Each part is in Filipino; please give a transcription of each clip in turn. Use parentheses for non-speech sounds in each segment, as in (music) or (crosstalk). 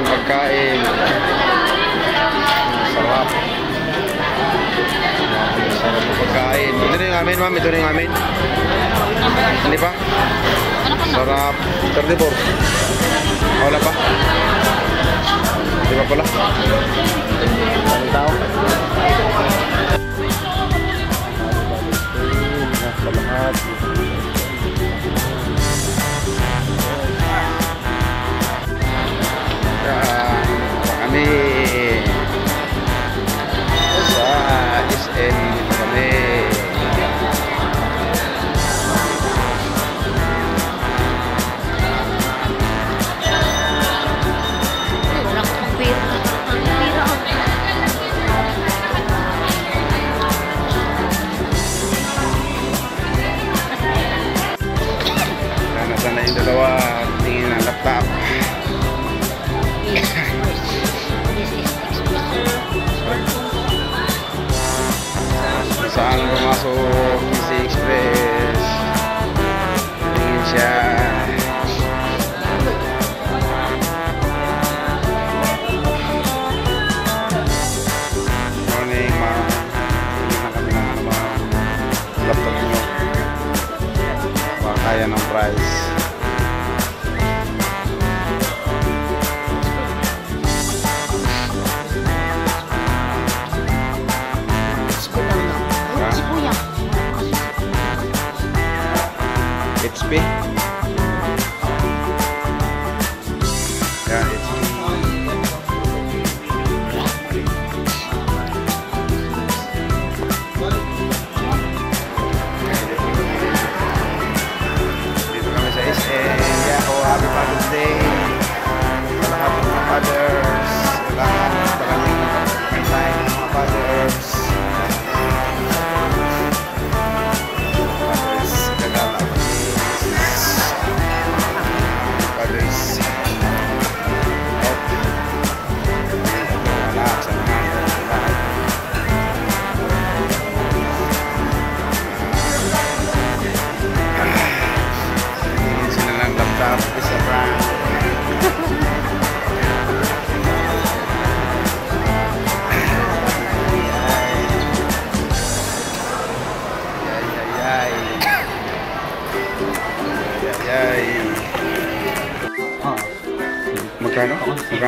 ang pagkain. Sarap. Sarap ang pagkain. Ito na yung amin, ma'am. Ito amin. Hindi pa? Sarap. 34. Ah, Wala pa? Di ba pala? Ang tao. Yan,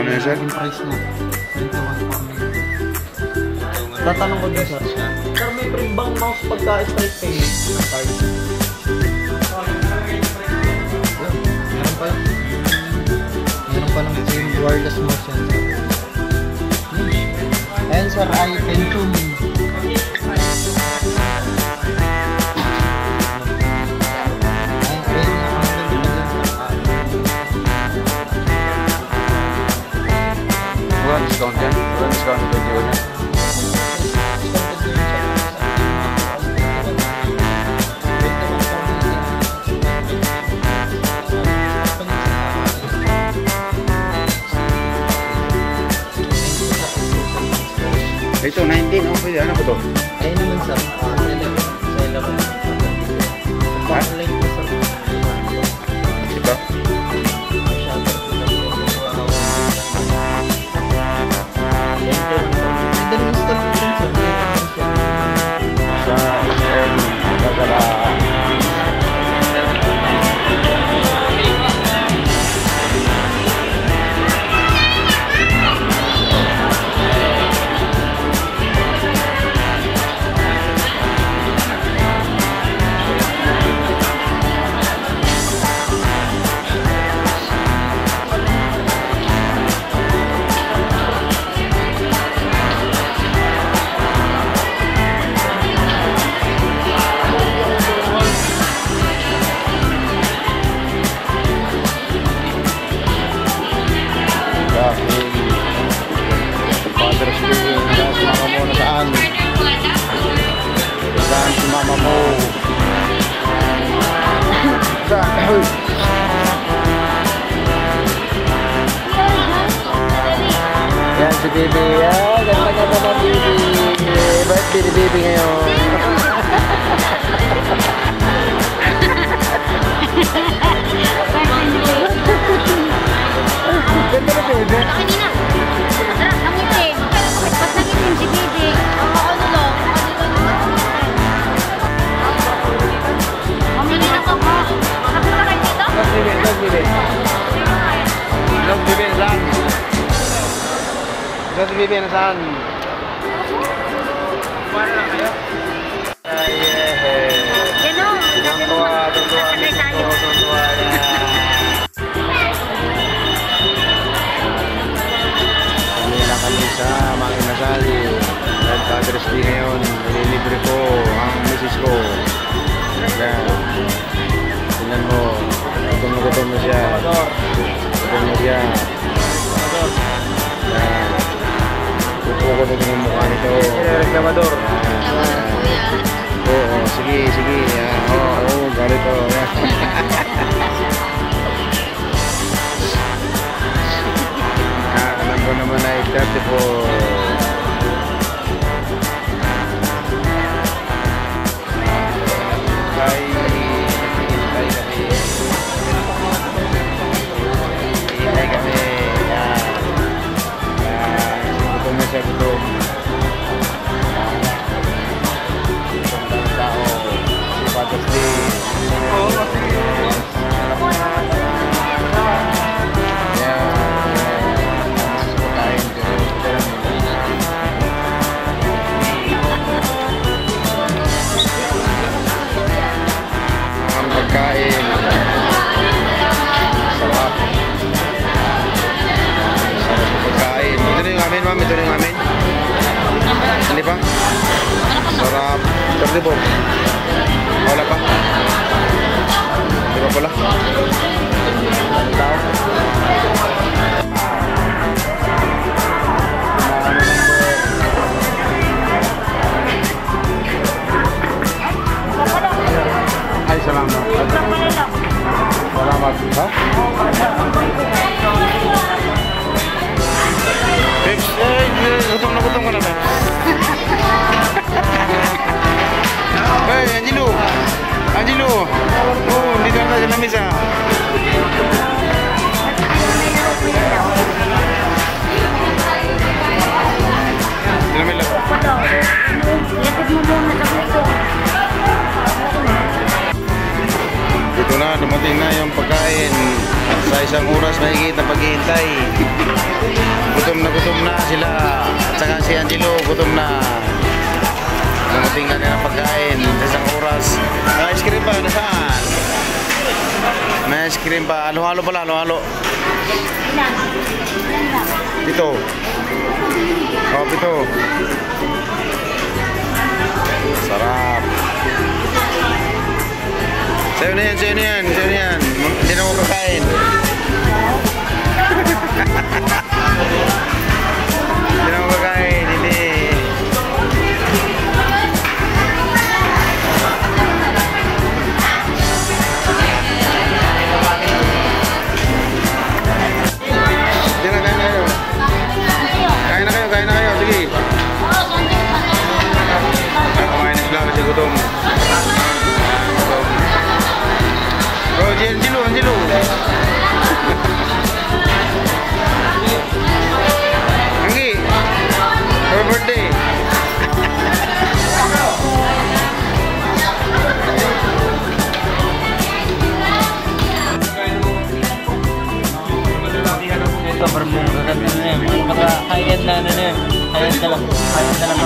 Magkano yun, sir? yung price niya. 21 pound. Tatanong ko din, sir. Sir, may free bang mouse pagka straight pay card? Meron pa yun. Meron pa ng free wireless mouse yan, sir. Hmm. Ayan, sir, ay Pentium. Discount yan? Walang discount yung 21 yan? Ito, 19. Oh, pwede. Ano po to? Ayun naman sa baby ya Ganteng sama baby Hebat baby baby ngayon Ganda na baby 这边变成山 Reklamador. Ewan ko kuya. Oo, sige, sige. Yan. Oo, oo, galit ko. Yan. Ah, alam ko naman ay 34. 어. Hindi pa pala? Ang mahigit na paghihintay. Gutom na gutom na sila. At saka si Angelo, gutom na. Dumating na nila pagkain sa isang oras. May ice cream pa, nasaan? May ice cream pa. Halo-halo pala, halo-halo. Dito. Oh, dito. Sarap. Sa'yo na yan, sa'yo na yan, sa'yo na yan. Hindi na ako kakain. Thank (laughs) you. High-end na ano na yan. High-end na lang. High-end na lang.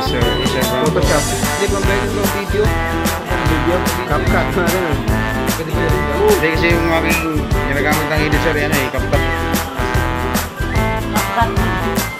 Acer, Acer Brown. Photoshop. Hindi ba pwede mo video? Video? CapCut na rin. Pwede ba? Hindi kasi yung aking ginagamit ng editor yan eh, kapag Sarap